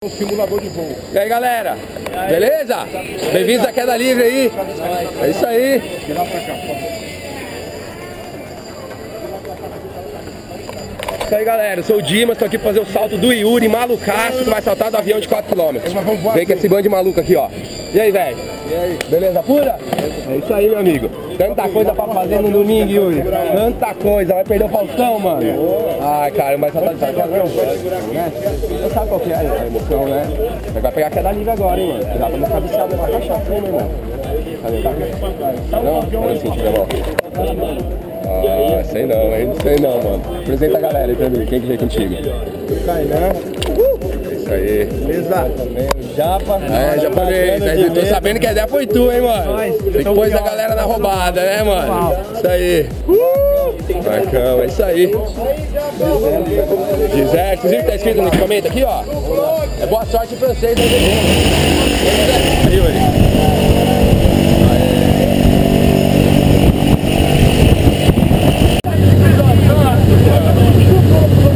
Um simulador de voo. E aí galera, beleza? Bem-vindos à queda livre aí. É isso aí. Favor. Isso aí galera, eu sou o Dimas, tô aqui pra fazer o salto do Yuri malucaço que vai saltar do avião de 4km. Mas vamos voar Vem com esse bando de maluco aqui, ó. E aí, velho? E aí? Beleza pura? É isso aí, meu amigo. Tanta coisa pra fazer no domingo, Yuri. Tanta coisa. Vai perder o Faustão, mano. Ai, cara, não vai saltar de não. Né? Você sabe qual que é a emoção, né? Você vai pegar a queda livre agora, hein, mano. Dá pra ficar viciado na cachaça, hein, meu irmão. Cadê? Não? Olha assim. Ah, sei não, hein? Sei não, mano. Apresenta a galera aí pra mim. Quem que veio contigo? Kainan. Isso aí. Beleza? Japa. É, japonês. Eu tô sabendo que a ideia foi tu, hein, mano? Tem que pôr a galera na roubada, né, mano? Isso aí. Marcão, é isso aí. Gisele, inclusive tá escrito no equipamento aqui, ó. É boa sorte em francês, né? Aí, Yuri. E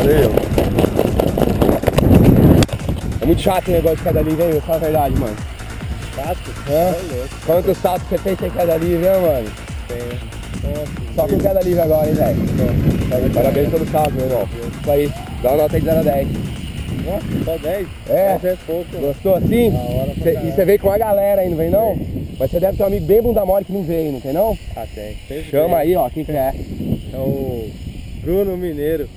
Valeu. É muito chato esse negócio de queda livre, hein? Fala a verdade, mano. Chato? Hã? É. Quantos saltos você fez sem queda livre, hein, mano? Tem. Nossa. Só com queda livre agora, hein, velho? Parabéns pelo salto, meu irmão. Isso aí. Dá uma nota aí de 0 a 10. Nossa, só 10? É? 10 é pouco. Gostou assim? Da hora pra Cê- e você veio com a galera aí, não vem não? Mas você deve ter um amigo bem bunda mole que não veio, não tem não? Ah, tem. Tem Chama aí, ó, quem que é. É o Bruno Mineiro.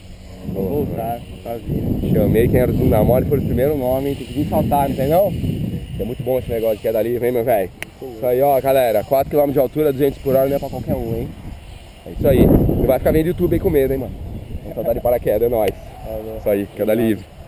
Vou voltar pra vir. Chamei quem era os bunda mole, foi o primeiro nome, hein? Tem que vir saltar, não tem não? É muito bom esse negócio de queda livre, hein, meu velho? Isso aí, ó, galera. 4km de altura, 200 por hora não é pra qualquer um, hein? É isso aí. Não vai ficar vendo YouTube aí com medo, hein, mano? Vamos saltar de paraquedas, é nóis. Falou. Isso aí, queda livre.